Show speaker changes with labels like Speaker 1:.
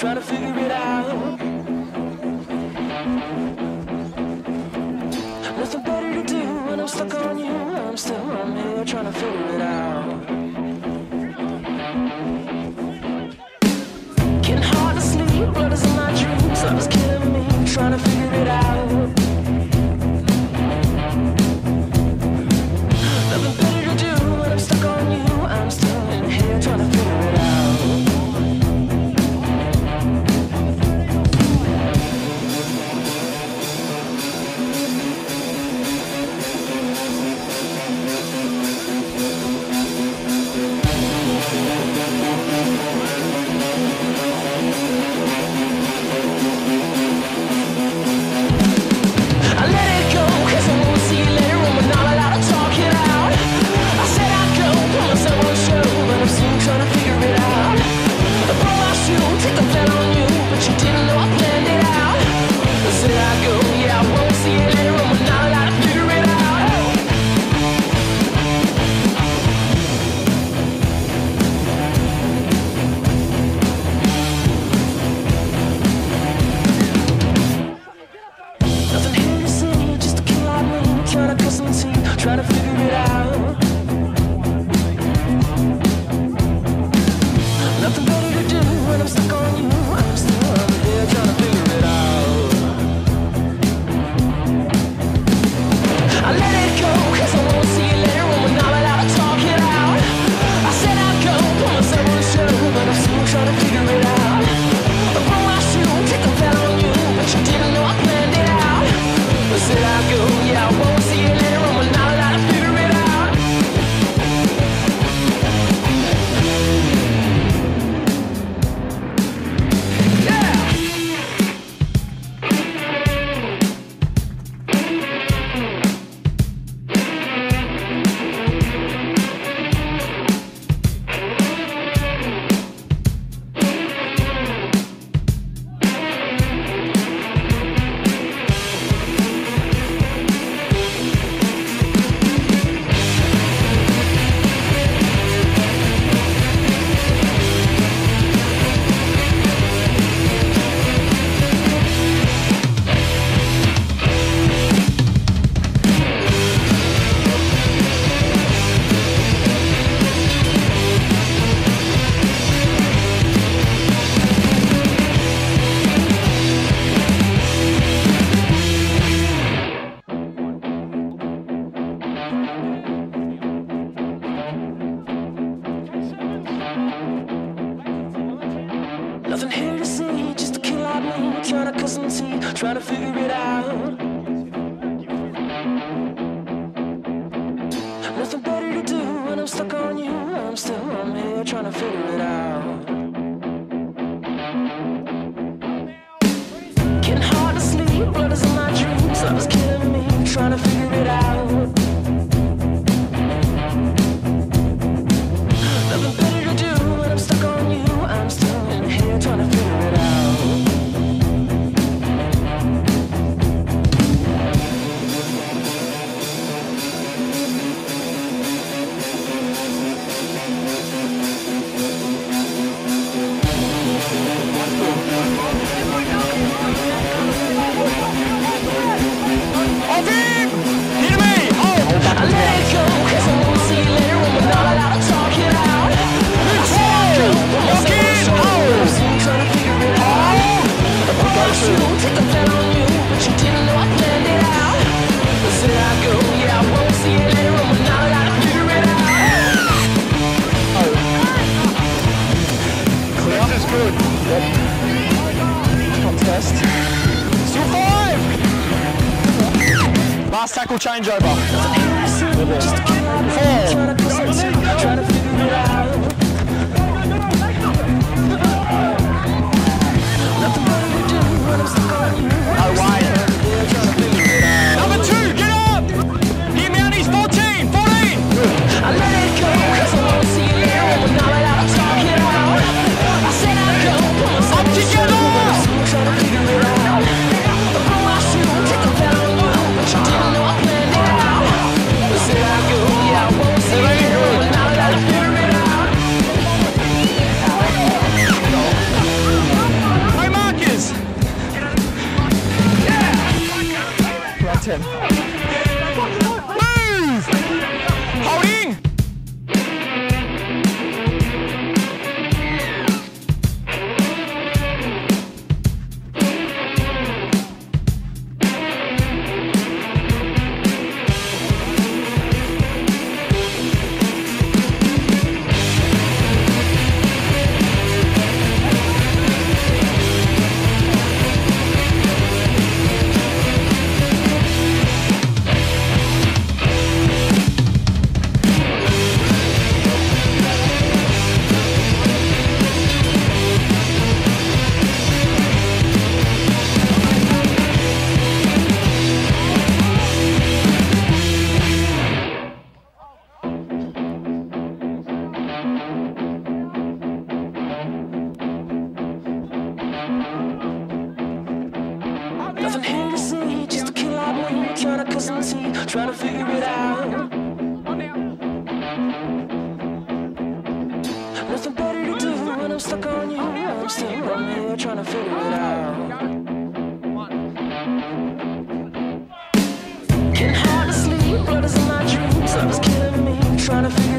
Speaker 1: trying to figure it out. Nothing better to do when I'm stuck on you. I'm still, I'm here trying to figure it out. Getting hard to sleep, blood is in my. gotta figure it out. uncertainty, trying to figure it out. Nothing better to do when I'm stuck on you. I'm still, I'm here trying to figure it out. Getting hard to sleep, blood is in my dreams. Love is killing me, trying to
Speaker 2: is good. Yep.
Speaker 1: Contest.
Speaker 2: Still five! Last tackle changeover.
Speaker 1: Four. Nothing here to see, just a kid like me trying to cut some teeth, trying to figure it out. Nothing better to do when I'm stuck on you. I'm still on here trying to figure it out. Getting hard to sleep, blood is in my dreams. Love is killing me, trying to figure it out.